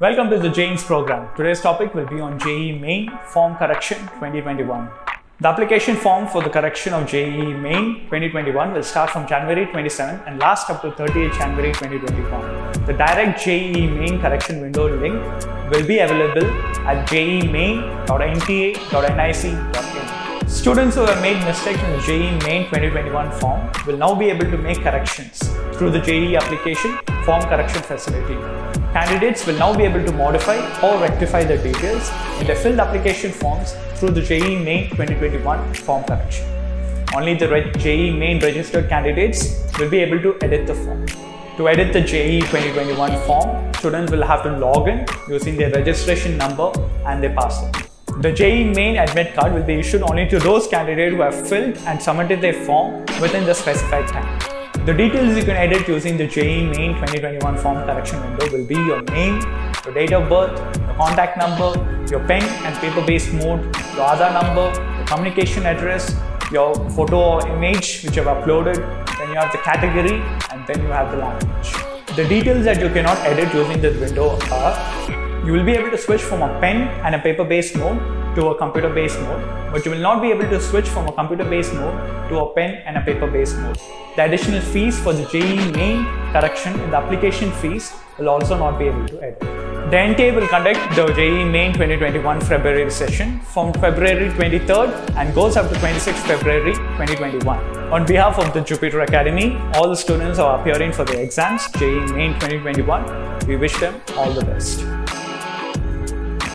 Welcome to the JEE Mains program. Today's topic will be on JEE Main Form Correction 2021. The application form for the correction of JEE Main 2021 will start from January 27 and last up to 30th January 2021. The direct JEE Main correction window link will be available at jeemain.nta.nic.in. Students who have made mistakes in the JEE Main 2021 form will now be able to make corrections through the JEE application form correction facility. Candidates will now be able to modify or rectify the details in their filled application forms through the JEE Main 2021 form correction. Only the JEE Main registered candidates will be able to edit the form. To edit the JEE 2021 form, students will have to log in using their registration number and their password. The JEE Main admit card will be issued only to those candidates who have filled and submitted their form within the specified time. The details you can edit using the JEE Main 2021 form correction window will be your name, your date of birth, your contact number, your pen and paper-based mode, your Aadhaar number, your communication address, your photo or image which you have uploaded, then you have the category and then you have the language. The details that you cannot edit using this window are you will be able to switch from a pen and a paper-based mode to a computer-based mode, but you will not be able to switch from a computer-based mode to a pen and a paper-based mode. The additional fees for the JEE main correction and the application fees will also not be able to edit. The NTA will conduct the JEE Main 2021 February session from February 23rd and goes up to 26th February 2021. On behalf of the Jupiter Academy, all the students are appearing for the exams, JEE Main 2021, we wish them all the best.